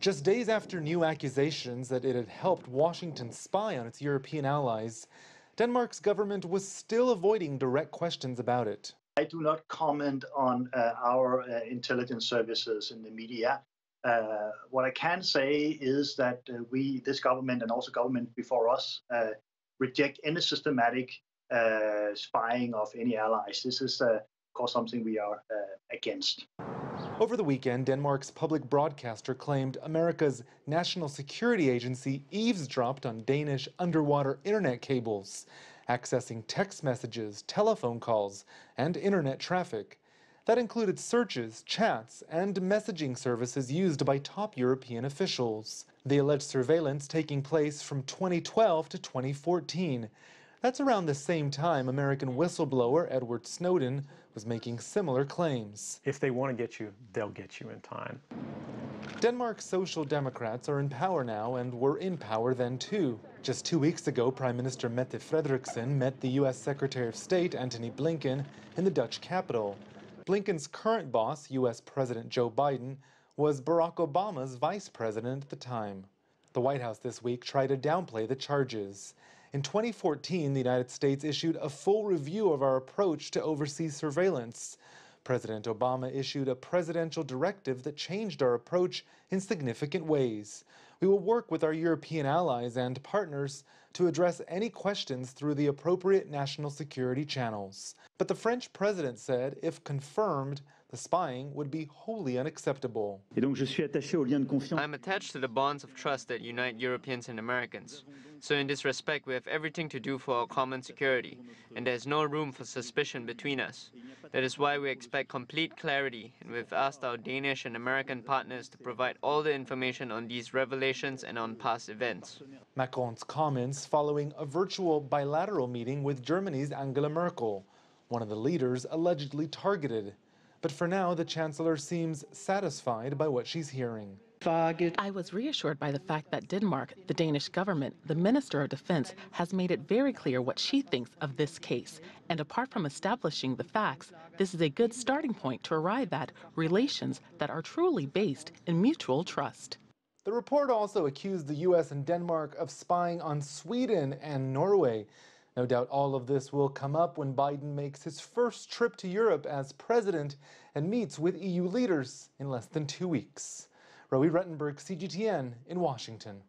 Just days after new accusations that it had helped Washington spy on its European allies, Denmark's government was still avoiding direct questions about it. I do not comment on uh, our uh, intelligence services in the media. Uh, what I can say is that uh, we, this government and also government before us, uh, reject any systematic uh, spying of any allies. This is, of course, something we are against. Over the weekend, Denmark's public broadcaster claimed America's national security agency eavesdropped on Danish underwater internet cables, accessing text messages, telephone calls, and internet traffic. That included searches, chats, and messaging services used by top European officials. The alleged surveillance taking place from 2012 to 2014. That's around the same time American whistleblower Edward Snowden was making similar claims. If they want to get you, they'll get you in time. Denmark's Social Democrats are in power now and were in power then too. Just two weeks ago, Prime Minister Mette Frederiksen met the U.S. Secretary of State Antony Blinken in the Dutch capital. Blinken's current boss, U.S. President Joe Biden, was Barack Obama's vice president at the time. The White House this week tried to downplay the charges. In 2014, the United States issued a full review of our approach to overseas surveillance. President Obama issued a presidential directive that changed our approach in significant ways. We will work with our European allies and partners to address any questions through the appropriate national security channels. But the French president said, if confirmed, the spying would be wholly unacceptable. I'm attached to the bonds of trust that unite Europeans and Americans. So in this respect, we have everything to do for our common security, and there is no room for suspicion between us. That is why we expect complete clarity, and we've asked our Danish and American partners to provide all the information on these revelations and on past events. Macron's comments following a virtual bilateral meeting with Germany's Angela Merkel, one of the leaders allegedly targeted. But for now, the Chancellor seems satisfied by what she's hearing. I was reassured by the fact that Denmark, the Danish government, the Minister of Defense, has made it very clear what she thinks of this case. And apart from establishing the facts, this is a good starting point to arrive at relations that are truly based in mutual trust. The report also accused the US and Denmark of spying on Sweden and Norway. No doubt all of this will come up when Biden makes his first trip to Europe as president and meets with EU leaders in less than two weeks. Roee Ruttenberg, CGTN in Washington.